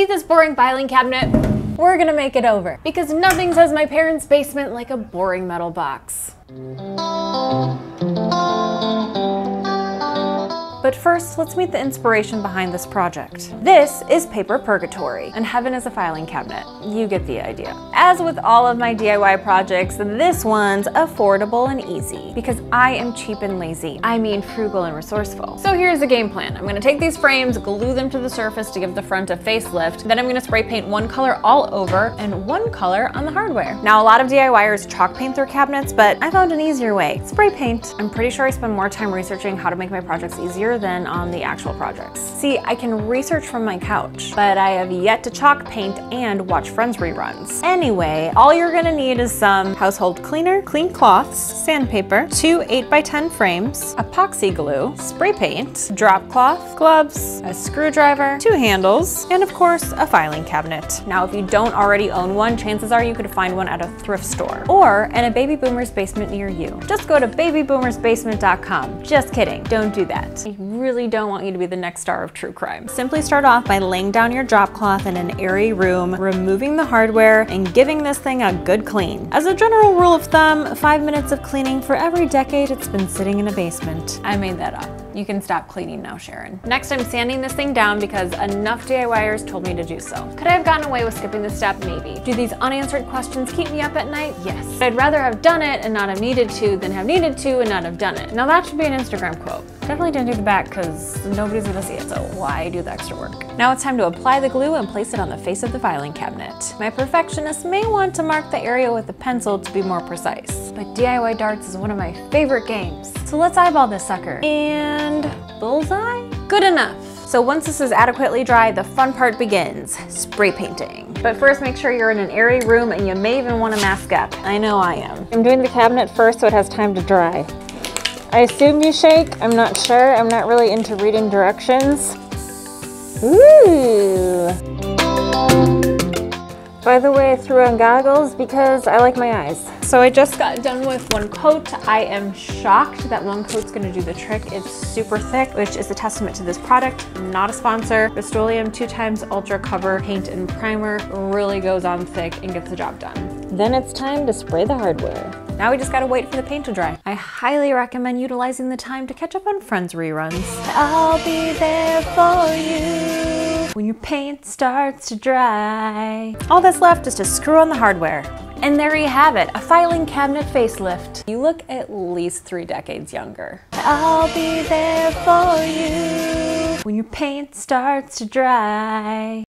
See this boring filing cabinet? We're gonna make it over because nothing says my parents' basement like a boring metal box. But first, let's meet the inspiration behind this project. This is Paper Purgatory, and heaven is a filing cabinet. You get the idea. As with all of my DIY projects, this one's affordable and easy because I am cheap and lazy. I mean frugal and resourceful. So here's the game plan. I'm gonna take these frames, glue them to the surface to give the front a facelift, then I'm gonna spray paint one color all over and one color on the hardware. Now, a lot of DIYers chalk paint their cabinets, but I found an easier way. Spray paint. I'm pretty sure I spend more time researching how to make my projects easier than on the actual projects. See, I can research from my couch, but I have yet to chalk paint and watch Friends reruns. Anyway, all you're gonna need is some household cleaner, clean cloths, sandpaper, two 8x10 frames, epoxy glue, spray paint, drop cloth, gloves, a screwdriver, two handles, and of course, a filing cabinet. Now, if you don't already own one, chances are you could find one at a thrift store or in a baby boomer's basement near you. Just go to babyboomersbasement.com. Just kidding, don't do that really don't want you to be the next star of true crime. Simply start off by laying down your drop cloth in an airy room, removing the hardware, and giving this thing a good clean. As a general rule of thumb, five minutes of cleaning for every decade it's been sitting in a basement. I made that up. You can stop cleaning now, Sharon. Next, I'm sanding this thing down because enough DIYers told me to do so. Could I have gotten away with skipping this step? Maybe. Do these unanswered questions keep me up at night? Yes. I'd rather have done it and not have needed to than have needed to and not have done it. Now that should be an Instagram quote. Definitely didn't do the back because nobody's gonna see it, so why do the extra work? Now it's time to apply the glue and place it on the face of the filing cabinet. My perfectionist may want to mark the area with a pencil to be more precise, but DIY Darts is one of my favorite games. So let's eyeball this sucker. And bullseye? Good enough. So once this is adequately dry, the fun part begins, spray painting. But first make sure you're in an airy room and you may even want to mask up. I know I am. I'm doing the cabinet first so it has time to dry. I assume you shake. I'm not sure. I'm not really into reading directions. Ooh. By the way, I threw on goggles because I like my eyes. So I just got done with one coat. I am shocked that one coat's gonna do the trick. It's super thick, which is a testament to this product. Not a sponsor. Rust-Oleum 2 times Ultra Cover Paint and Primer really goes on thick and gets the job done. Then it's time to spray the hardware. Now we just gotta wait for the paint to dry. I highly recommend utilizing the time to catch up on Friends reruns. I'll be there for you when your paint starts to dry. All that's left is to screw on the hardware. And there you have it, a filing cabinet facelift. You look at least three decades younger. I'll be there for you when your paint starts to dry.